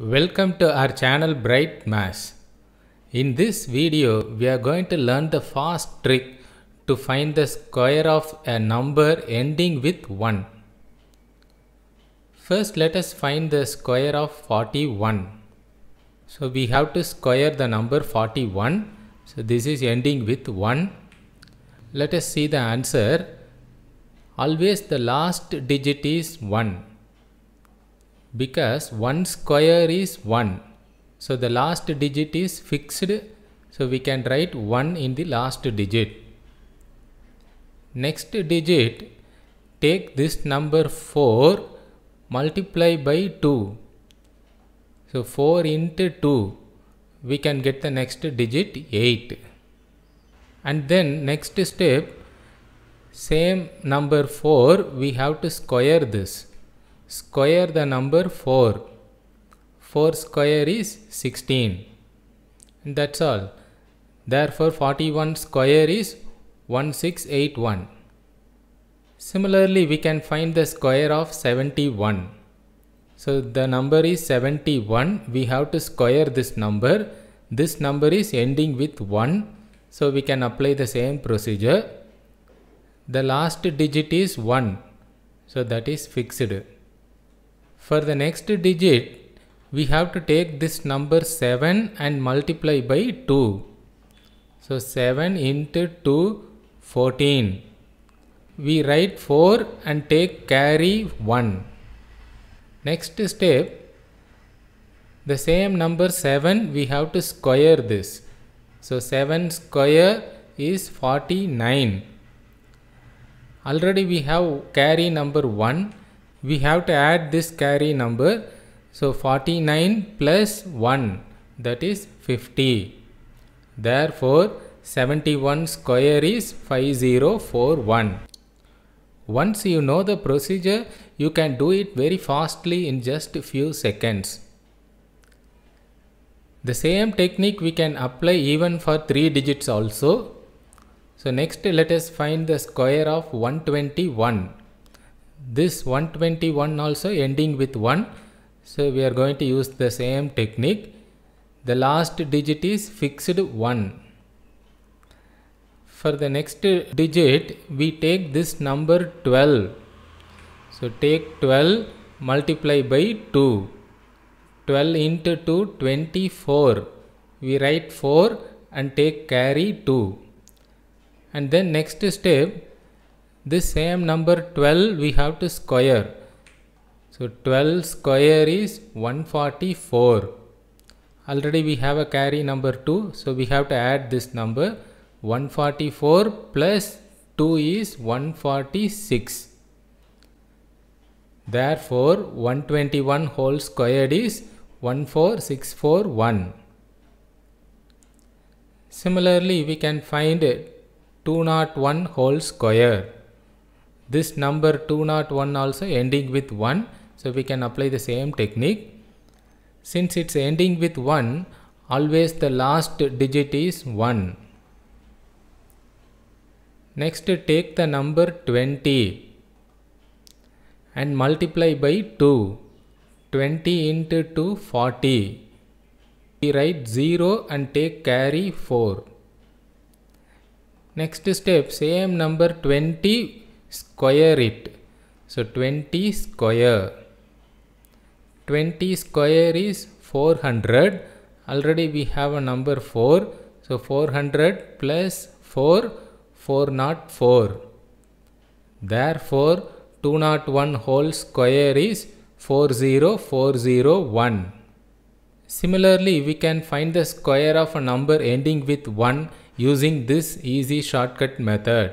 Welcome to our channel Bright Maths. In this video, we are going to learn the fast trick to find the square of a number ending with 1. First, let us find the square of 41. So, we have to square the number 41. So, this is ending with 1. Let us see the answer. Always the last digit is 1 because 1 square is 1 so the last digit is fixed. So we can write 1 in the last digit. Next digit take this number 4 multiply by 2 so 4 into 2 we can get the next digit 8 and then next step same number 4 we have to square this square the number 4. 4 square is 16. That's all. Therefore, 41 square is 1681. Similarly, we can find the square of 71. So, the number is 71. We have to square this number. This number is ending with 1. So, we can apply the same procedure. The last digit is 1. So, that is fixed. For the next digit, we have to take this number 7 and multiply by 2. So 7 into 2, 14. We write 4 and take carry 1. Next step, the same number 7 we have to square this. So 7 square is 49. Already we have carry number 1 we have to add this carry number. So 49 plus 1 that is 50. Therefore 71 square is 5041. Once you know the procedure, you can do it very fastly in just a few seconds. The same technique we can apply even for 3 digits also. So next let us find the square of 121 this 121 also ending with 1 so we are going to use the same technique. The last digit is fixed 1 for the next digit we take this number 12 so take 12 multiply by 2 12 into 2 24 we write 4 and take carry 2 and then next step this same number 12 we have to square. So 12 square is 144. Already we have a carry number 2. So we have to add this number 144 plus 2 is 146. Therefore 121 whole squared is 14641. Similarly we can find 201 whole square. This number 201 also ending with 1. So we can apply the same technique. Since it's ending with 1, always the last digit is 1. Next take the number 20 and multiply by 2. 20 into 2 40. We write 0 and take carry 4. Next step same number 20 square it. So 20 square. 20 square is 400. Already we have a number 4. So 400 plus 4, 404. Therefore 201 whole square is 40401. Similarly, we can find the square of a number ending with 1 using this easy shortcut method.